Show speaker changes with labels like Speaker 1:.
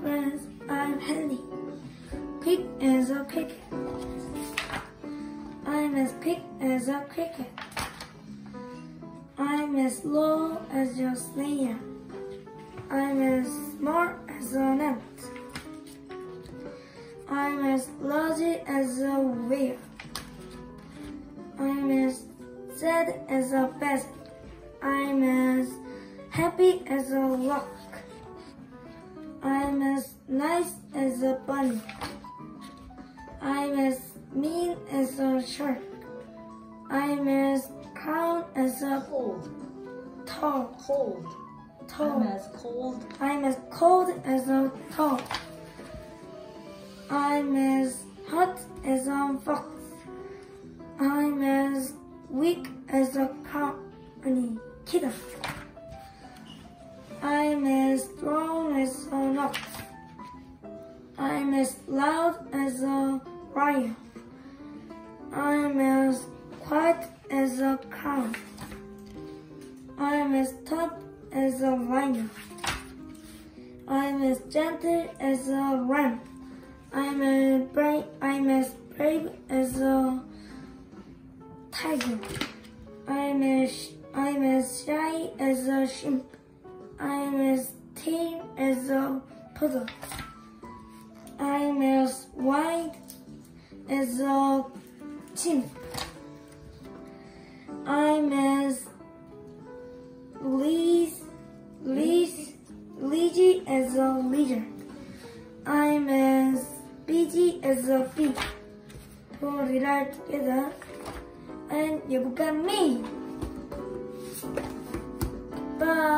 Speaker 1: Friends, I'm Henry. Quick as a cricket. I'm as quick as a cricket. I'm as slow as your snail. I'm as smart as an ant. I'm as lazy as a whale. I'm as sad as a pheasant. I'm as happy as a lark. A bunny. I'm as mean as a shark. I'm as proud as a
Speaker 2: Cold.
Speaker 1: tall.
Speaker 2: Cold.
Speaker 1: Tall.
Speaker 2: I'm as cold.
Speaker 1: I'm as cold as a tall. I'm as hot as a fox. I'm as weak as a cow. 아니. I'm as strong as an ox. I'm as loud as a lion. I'm as quiet as a cow. I'm as tough as a lion. I'm as gentle as a ram. I'm as brave. I'm as brave as a tiger. I'm as I'm as shy as a sheep. I'm as tame as a poodle. I'm as white as a team. I'm as lazy, lazy, as a leader. I'm as big as a pig. Put it all together and you've got me. Bye.